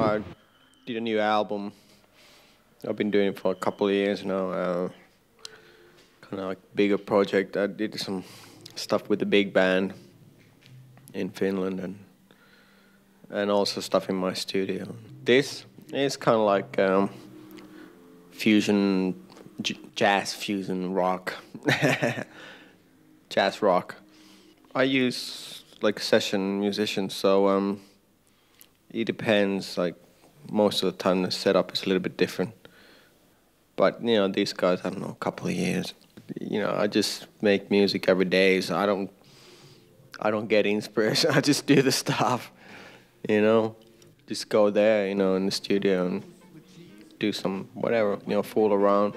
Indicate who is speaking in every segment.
Speaker 1: I did a new album. I've been doing it for a couple of years now. Uh, kind of like bigger project. I did some stuff with the big band in Finland and and also stuff in my studio. This is kind of like um, fusion, jazz fusion rock, jazz rock. I use like session musicians, so um, it depends. Like most of the time, the setup is a little bit different. But you know, these guys, I don't know, a couple of years. You know, I just make music every day, so I don't, I don't get inspiration. I just do the stuff. You know, just go there, you know, in the studio and do some whatever, you know, fool around.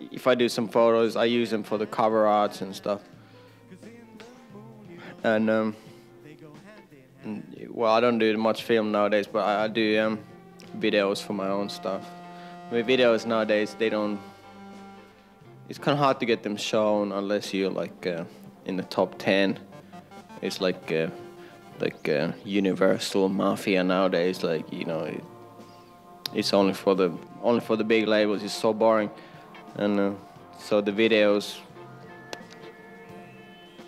Speaker 1: If I do some photos, I use them for the cover arts and stuff. And um, well, I don't do much film nowadays, but I, I do um, videos for my own stuff. Mean, videos nowadays they don't. It's kind of hard to get them shown unless you're like uh, in the top ten. It's like uh, like uh, Universal Mafia nowadays. Like you know, it, it's only for the only for the big labels. It's so boring, and uh, so the videos.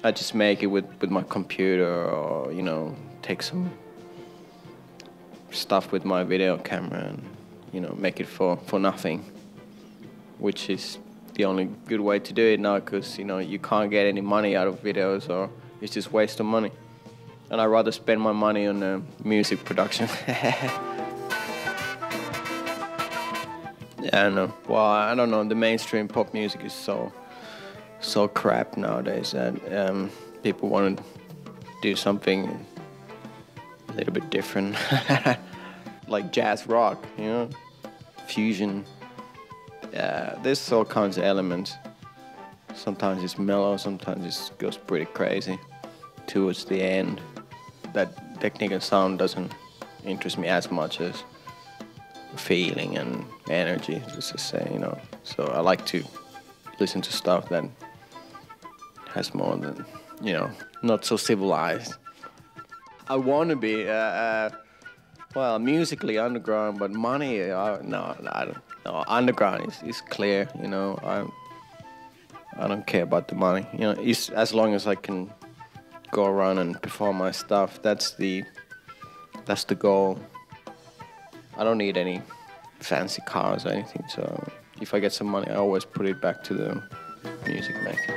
Speaker 1: I just make it with, with my computer or you know take some stuff with my video camera and you know make it for, for nothing, which is the only good way to do it now because you know you can't get any money out of videos or it's just waste of money and I'd rather spend my money on uh, music production. yeah, I know. Well, I don't know. The mainstream pop music is so so crap nowadays that um, people want to do something a little bit different, like jazz rock, you know, fusion. Yeah, there's all kinds of elements. Sometimes it's mellow, sometimes it goes pretty crazy towards the end that technical sound doesn't interest me as much as feeling and energy, just to say, you know. So I like to listen to stuff that has more than, you know, not so civilized. I want to be, uh, uh, well, musically underground, but money, uh, no, I don't. No, underground is, is clear, you know. I, I don't care about the money, you know. As long as I can go around and perform my stuff. That's the that's the goal. I don't need any fancy cars or anything. So if I get some money, I always put it back to the music making.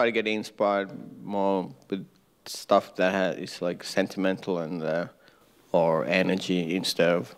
Speaker 1: Try to get inspired more with stuff that is like sentimental and uh, or energy instead of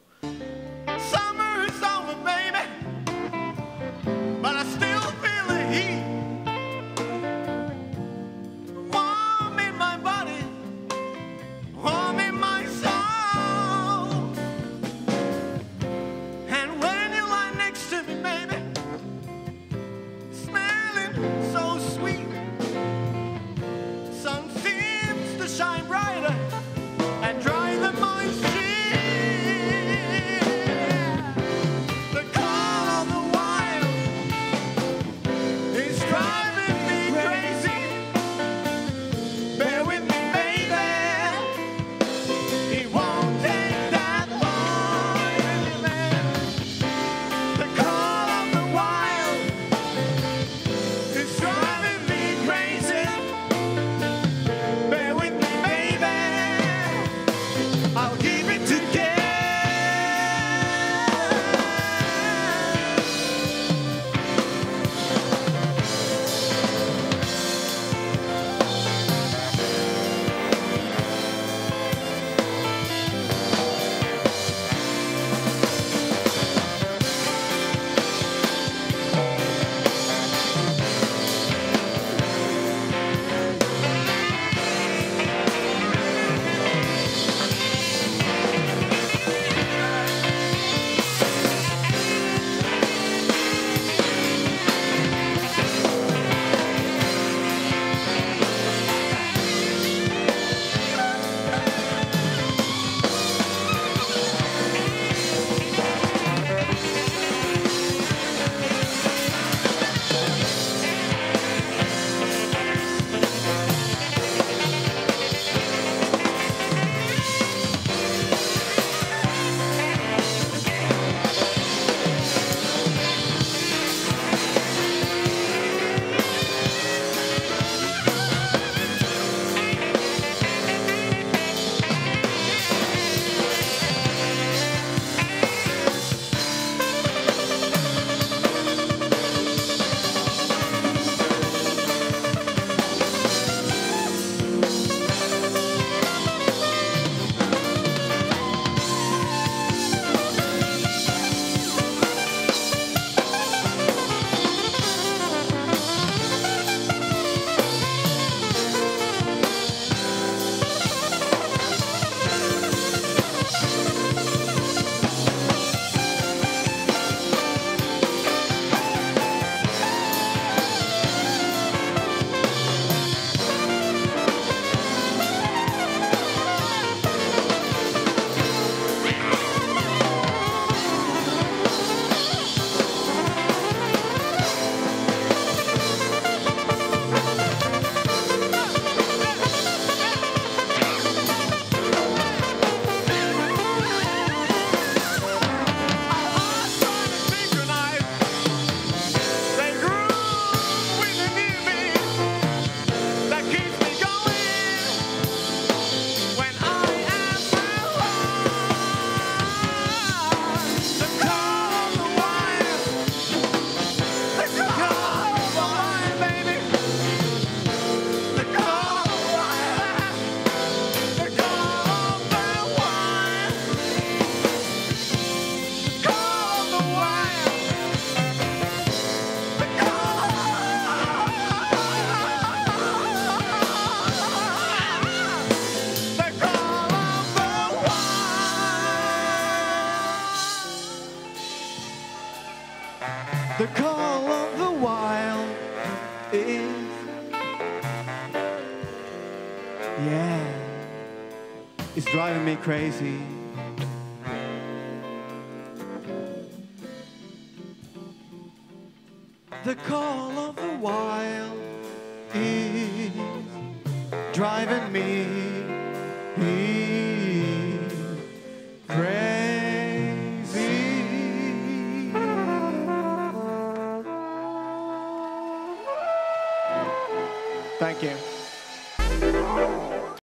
Speaker 2: Yeah.
Speaker 1: It's driving me crazy. The call of the wild is driving me.